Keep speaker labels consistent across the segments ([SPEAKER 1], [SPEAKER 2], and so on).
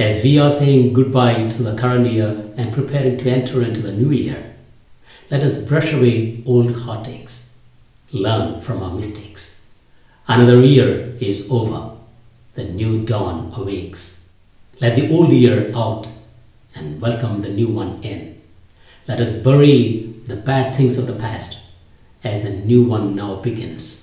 [SPEAKER 1] As we are saying goodbye to the current year and preparing to enter into the new year, let us brush away old heartaches, learn from our mistakes. Another year is over, the new dawn awakes. Let the old year out and welcome the new one in. Let us bury the bad things of the past as the new one now begins.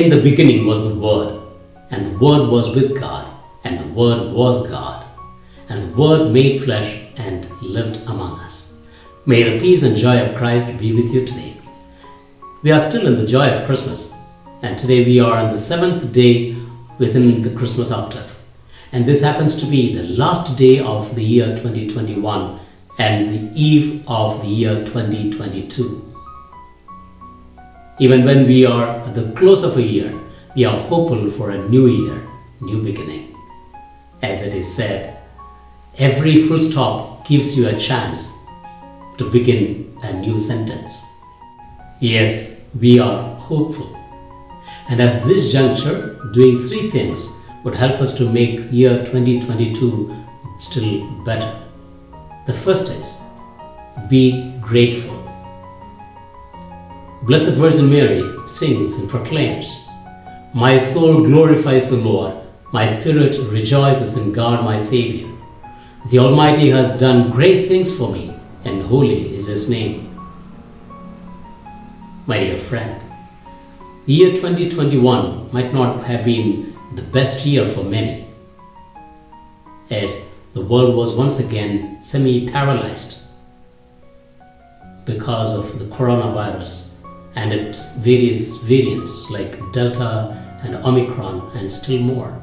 [SPEAKER 1] In the beginning was the Word, and the Word was with God, and the Word was God. And the Word made flesh and lived among us. May the peace and joy of Christ be with you today. We are still in the joy of Christmas, and today we are on the seventh day within the Christmas octave. And this happens to be the last day of the year 2021 and the eve of the year 2022. Even when we are at the close of a year, we are hopeful for a new year, new beginning. As it is said, every full stop gives you a chance to begin a new sentence. Yes, we are hopeful. And at this juncture, doing three things would help us to make year 2022 still better. The first is be grateful. Blessed Virgin Mary sings and proclaims, My soul glorifies the Lord, my spirit rejoices in God my Saviour. The Almighty has done great things for me, and holy is His name. My dear friend, the year 2021 might not have been the best year for many, as the world was once again semi paralyzed because of the coronavirus and its various variants like Delta and Omicron and still more.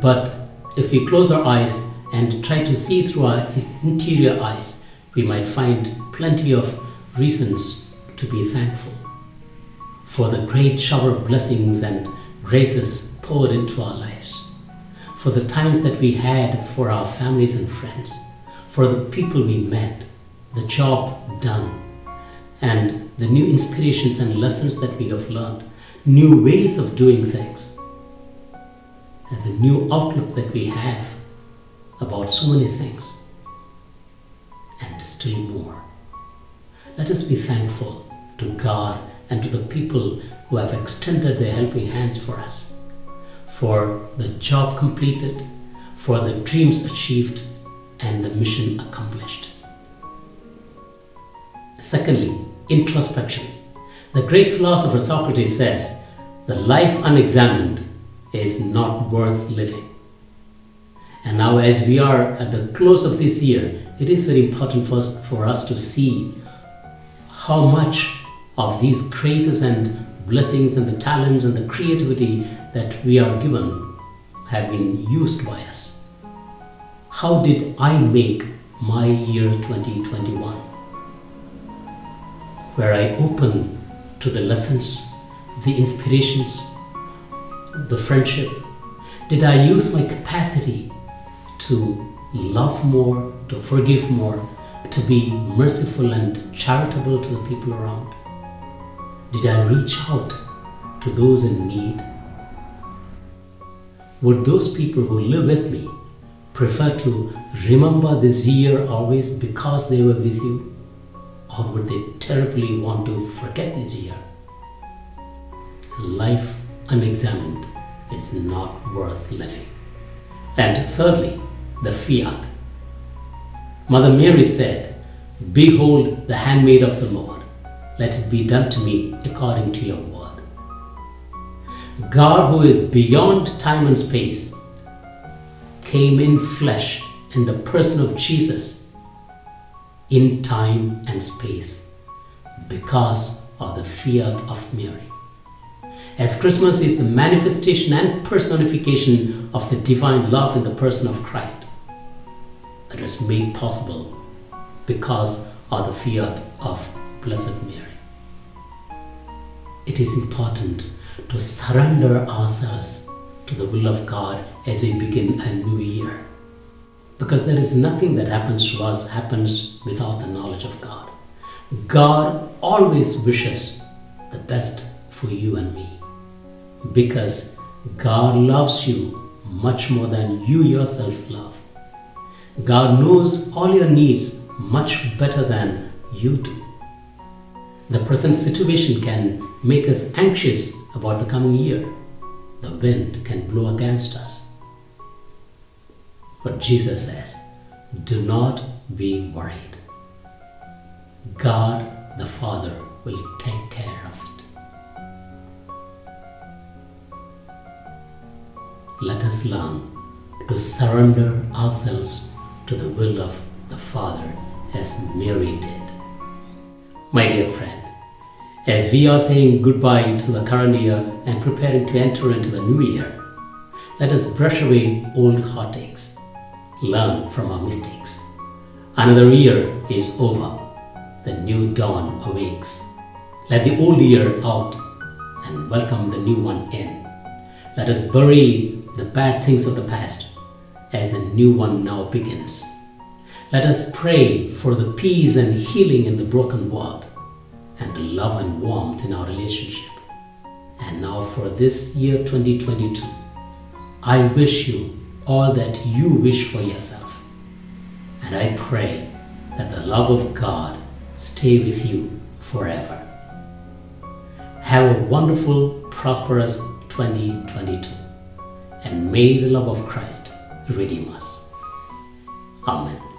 [SPEAKER 1] But if we close our eyes and try to see through our interior eyes, we might find plenty of reasons to be thankful. For the great shower of blessings and graces poured into our lives, for the times that we had for our families and friends, for the people we met, the job done, and the new inspirations and lessons that we have learned, new ways of doing things, and the new outlook that we have about so many things, and still more. Let us be thankful to God and to the people who have extended their helping hands for us, for the job completed, for the dreams achieved, and the mission accomplished. Secondly, introspection. The great philosopher Socrates says, the life unexamined is not worth living. And now as we are at the close of this year, it is very important for us, for us to see how much of these graces and blessings and the talents and the creativity that we are given have been used by us. How did I make my year 2021? Where I open to the lessons, the inspirations, the friendship? Did I use my capacity to love more, to forgive more, to be merciful and charitable to the people around? Did I reach out to those in need? Would those people who live with me prefer to remember this year always because they were with you? Or would they terribly want to forget this year? Life unexamined is not worth living. And thirdly, the fiat. Mother Mary said, Behold the handmaid of the Lord, let it be done to me according to your word. God, who is beyond time and space, came in flesh in the person of Jesus in time and space because of the fiat of Mary. As Christmas is the manifestation and personification of the divine love in the person of Christ, that was made possible because of the fiat of Blessed Mary. It is important to surrender ourselves to the will of God as we begin a new year. Because there is nothing that happens to us happens without the knowledge of God. God always wishes the best for you and me. Because God loves you much more than you yourself love. God knows all your needs much better than you do. The present situation can make us anxious about the coming year. The wind can blow against us. But Jesus says, Do not be worried. God the Father will take care of it. Let us learn to surrender ourselves to the will of the Father as Mary did. My dear friend, as we are saying goodbye to the current year and preparing to enter into the new year, let us brush away old heartaches, learn from our mistakes. Another year is over, the new dawn awakes. Let the old year out and welcome the new one in. Let us bury the bad things of the past as the new one now begins. Let us pray for the peace and healing in the broken world and the love and warmth in our relationship. And now for this year 2022, I wish you all that you wish for yourself. And I pray that the love of God stay with you forever. Have a wonderful, prosperous 2022. And may the love of Christ redeem us. Amen.